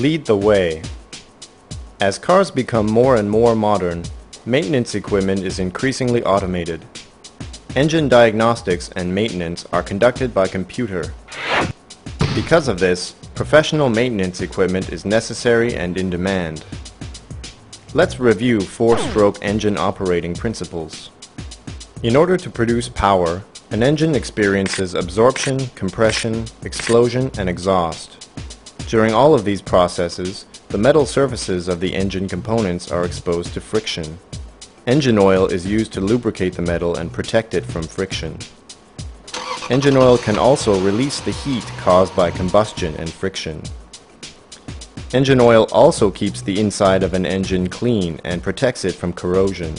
Lead the way. As cars become more and more modern, maintenance equipment is increasingly automated. Engine diagnostics and maintenance are conducted by computer. Because of this, professional maintenance equipment is necessary and in demand. Let's review four-stroke engine operating principles. In order to produce power, an engine experiences absorption, compression, explosion, and exhaust. During all of these processes, the metal surfaces of the engine components are exposed to friction. Engine oil is used to lubricate the metal and protect it from friction. Engine oil can also release the heat caused by combustion and friction. Engine oil also keeps the inside of an engine clean and protects it from corrosion.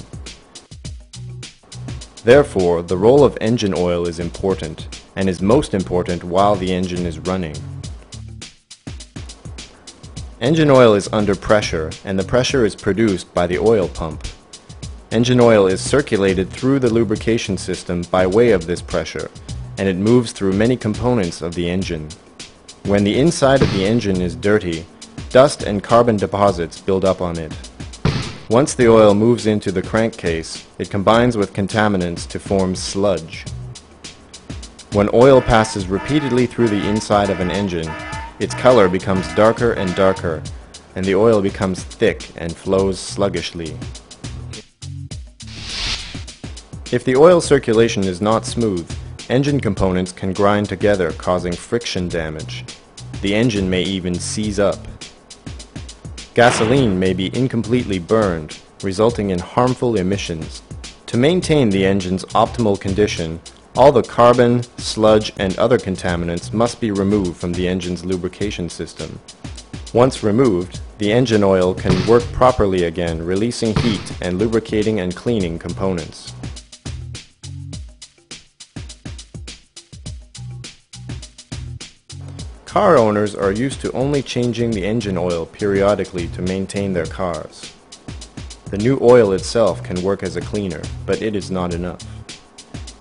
Therefore, the role of engine oil is important, and is most important while the engine is running. Engine oil is under pressure, and the pressure is produced by the oil pump. Engine oil is circulated through the lubrication system by way of this pressure, and it moves through many components of the engine. When the inside of the engine is dirty, dust and carbon deposits build up on it. Once the oil moves into the crankcase, it combines with contaminants to form sludge. When oil passes repeatedly through the inside of an engine, its color becomes darker and darker, and the oil becomes thick and flows sluggishly. If the oil circulation is not smooth, engine components can grind together causing friction damage. The engine may even seize up. Gasoline may be incompletely burned, resulting in harmful emissions. To maintain the engine's optimal condition, all the carbon, sludge, and other contaminants must be removed from the engine's lubrication system. Once removed, the engine oil can work properly again, releasing heat and lubricating and cleaning components. Car owners are used to only changing the engine oil periodically to maintain their cars. The new oil itself can work as a cleaner, but it is not enough.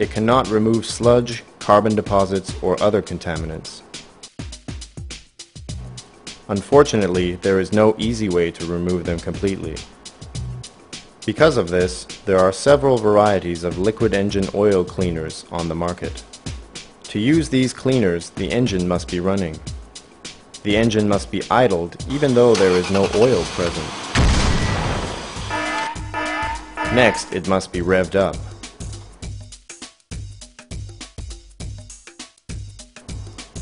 It cannot remove sludge, carbon deposits, or other contaminants. Unfortunately, there is no easy way to remove them completely. Because of this, there are several varieties of liquid engine oil cleaners on the market. To use these cleaners, the engine must be running. The engine must be idled even though there is no oil present. Next, it must be revved up.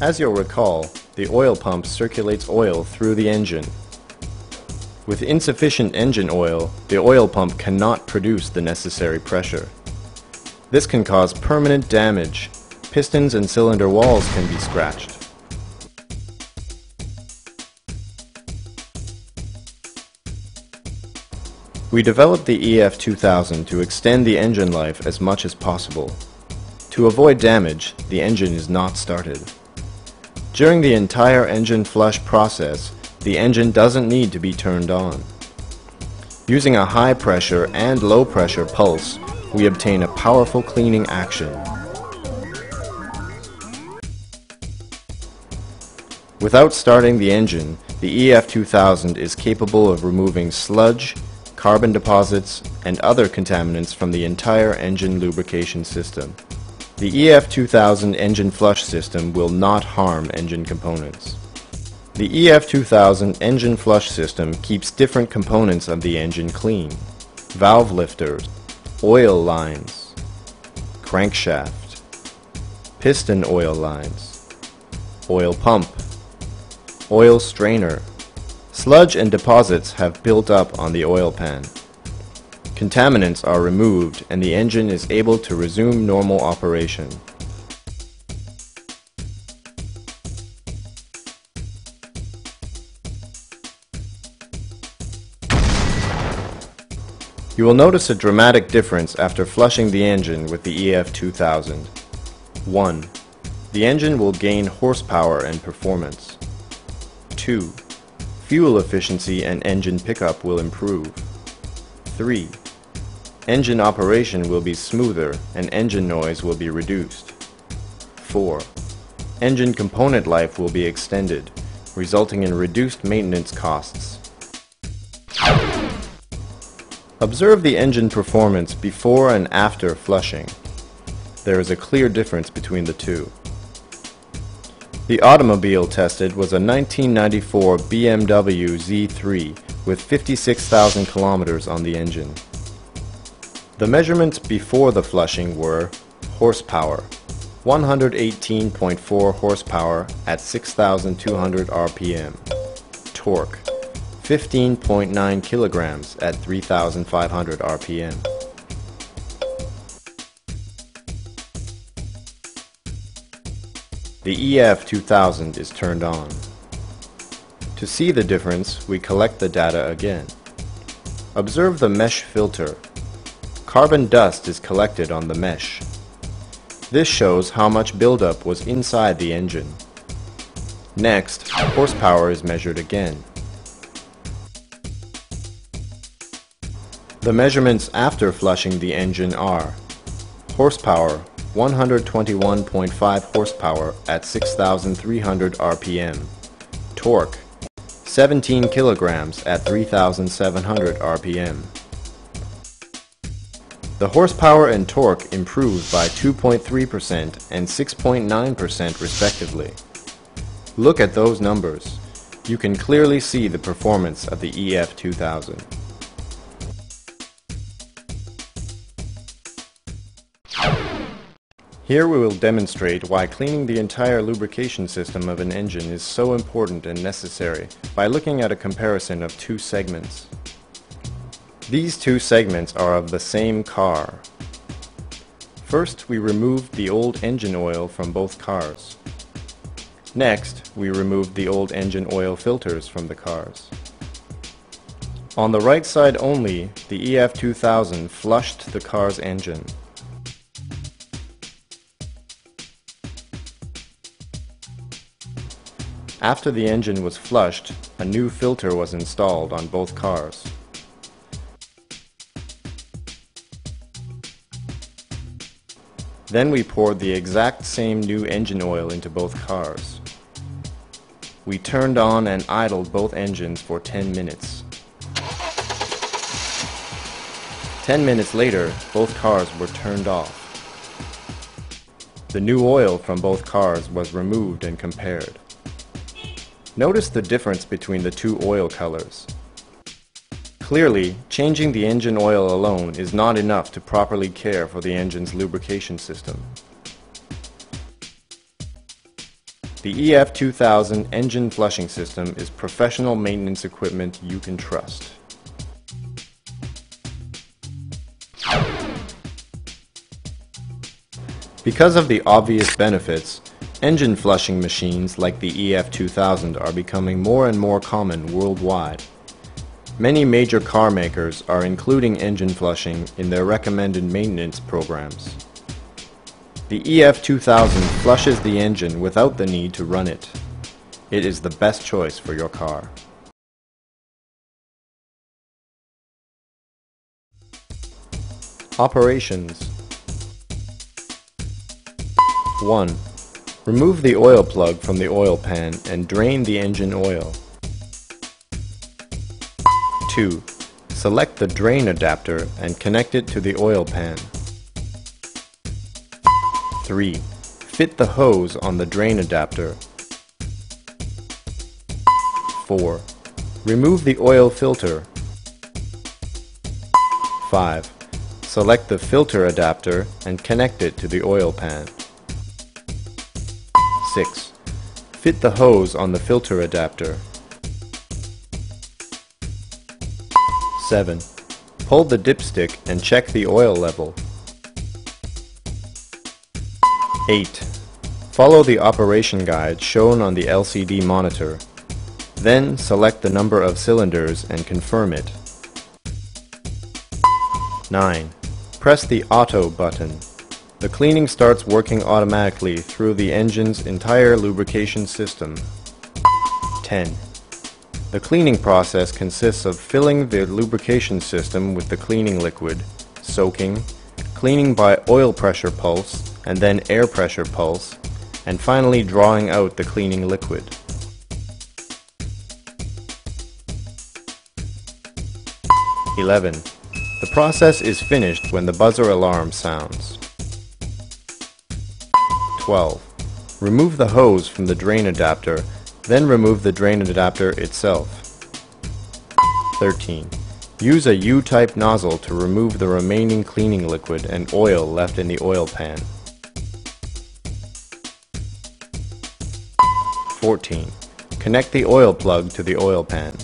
As you'll recall, the oil pump circulates oil through the engine. With insufficient engine oil, the oil pump cannot produce the necessary pressure. This can cause permanent damage Pistons and cylinder walls can be scratched. We developed the EF2000 to extend the engine life as much as possible. To avoid damage, the engine is not started. During the entire engine flush process, the engine doesn't need to be turned on. Using a high pressure and low pressure pulse, we obtain a powerful cleaning action. Without starting the engine, the EF2000 is capable of removing sludge, carbon deposits, and other contaminants from the entire engine lubrication system. The EF2000 engine flush system will not harm engine components. The EF2000 engine flush system keeps different components of the engine clean. Valve lifters, oil lines, crankshaft, piston oil lines, oil pump, Oil strainer. Sludge and deposits have built up on the oil pan. Contaminants are removed and the engine is able to resume normal operation. You will notice a dramatic difference after flushing the engine with the EF2000. 1. The engine will gain horsepower and performance. 2. Fuel efficiency and engine pickup will improve. 3. Engine operation will be smoother and engine noise will be reduced. 4. Engine component life will be extended, resulting in reduced maintenance costs. Observe the engine performance before and after flushing. There is a clear difference between the two. The automobile tested was a 1994 BMW Z3 with 56,000 kilometers on the engine. The measurements before the flushing were horsepower 118.4 horsepower at 6,200 RPM, torque 15.9 kilograms at 3,500 RPM. The EF 2000 is turned on. To see the difference, we collect the data again. Observe the mesh filter. Carbon dust is collected on the mesh. This shows how much buildup was inside the engine. Next, horsepower is measured again. The measurements after flushing the engine are horsepower 121.5 horsepower at 6,300 RPM, torque 17 kilograms at 3,700 RPM. The horsepower and torque improved by 2.3% and 6.9% respectively. Look at those numbers. You can clearly see the performance of the EF 2000. Here we will demonstrate why cleaning the entire lubrication system of an engine is so important and necessary by looking at a comparison of two segments. These two segments are of the same car. First, we removed the old engine oil from both cars. Next, we removed the old engine oil filters from the cars. On the right side only, the EF2000 flushed the car's engine. After the engine was flushed, a new filter was installed on both cars. Then we poured the exact same new engine oil into both cars. We turned on and idled both engines for 10 minutes. 10 minutes later, both cars were turned off. The new oil from both cars was removed and compared. Notice the difference between the two oil colors. Clearly, changing the engine oil alone is not enough to properly care for the engine's lubrication system. The EF2000 engine flushing system is professional maintenance equipment you can trust. Because of the obvious benefits, Engine flushing machines like the EF2000 are becoming more and more common worldwide. Many major car makers are including engine flushing in their recommended maintenance programs. The EF2000 flushes the engine without the need to run it. It is the best choice for your car. Operations 1. Remove the oil plug from the oil pan and drain the engine oil. 2. Select the drain adapter and connect it to the oil pan. 3. Fit the hose on the drain adapter. 4. Remove the oil filter. 5. Select the filter adapter and connect it to the oil pan. 6. Fit the hose on the filter adapter. 7. Pull the dipstick and check the oil level. 8. Follow the operation guide shown on the LCD monitor. Then select the number of cylinders and confirm it. 9. Press the Auto button. The cleaning starts working automatically through the engine's entire lubrication system. 10. The cleaning process consists of filling the lubrication system with the cleaning liquid, soaking, cleaning by oil pressure pulse and then air pressure pulse, and finally drawing out the cleaning liquid. Eleven. The process is finished when the buzzer alarm sounds. 12. Remove the hose from the drain adapter then remove the drain adapter itself. 13. Use a U-type nozzle to remove the remaining cleaning liquid and oil left in the oil pan. 14. Connect the oil plug to the oil pan.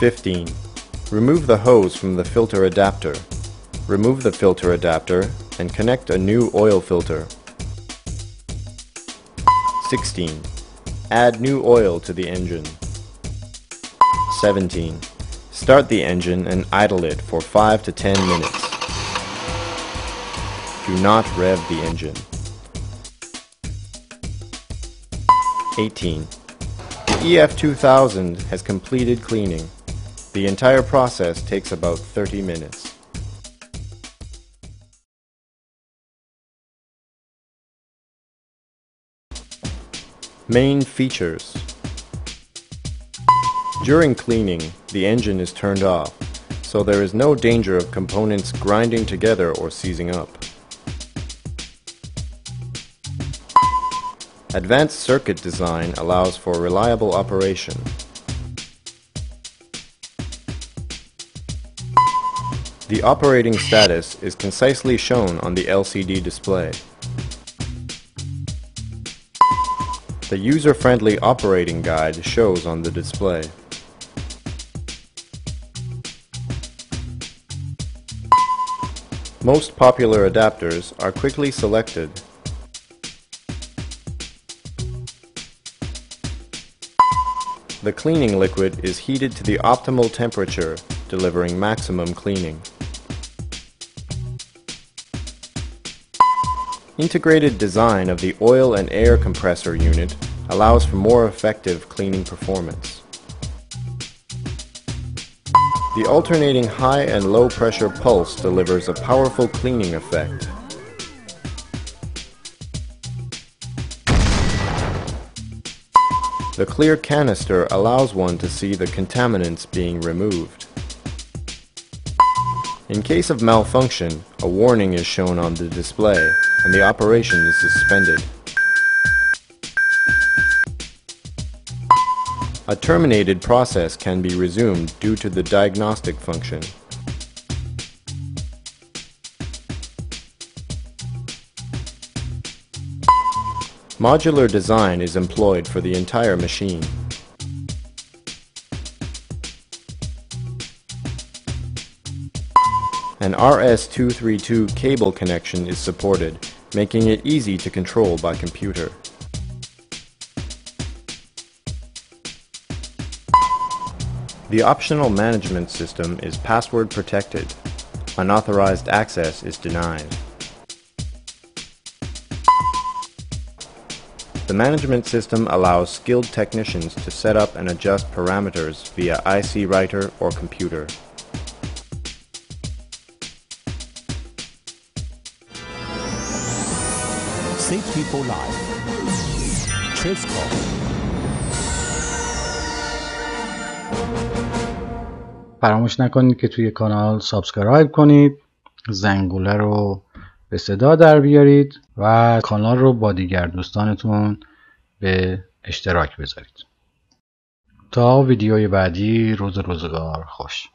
15. Remove the hose from the filter adapter. Remove the filter adapter and connect a new oil filter. 16. Add new oil to the engine. 17. Start the engine and idle it for 5 to 10 minutes. Do not rev the engine. 18. The EF2000 has completed cleaning. The entire process takes about 30 minutes. Main features During cleaning, the engine is turned off, so there is no danger of components grinding together or seizing up. Advanced circuit design allows for reliable operation. The operating status is concisely shown on the LCD display. The user-friendly operating guide shows on the display. Most popular adapters are quickly selected. The cleaning liquid is heated to the optimal temperature, delivering maximum cleaning. Integrated design of the oil and air compressor unit allows for more effective cleaning performance. The alternating high and low pressure pulse delivers a powerful cleaning effect. The clear canister allows one to see the contaminants being removed. In case of malfunction, a warning is shown on the display and the operation is suspended. A terminated process can be resumed due to the diagnostic function. Modular design is employed for the entire machine. An RS-232 cable connection is supported, making it easy to control by computer. The optional management system is password protected. Unauthorized access is denied. The management system allows skilled technicians to set up and adjust parameters via IC writer or computer. For Life. Trisco. فراموش نکنید که توی کانال سابسکرایب کنید زنگوله رو به صدا در بیارید و کانال رو با دیگر دوستانتون به اشتراک بذارید. تا ویدیوی بعدی روز روزگار خوش.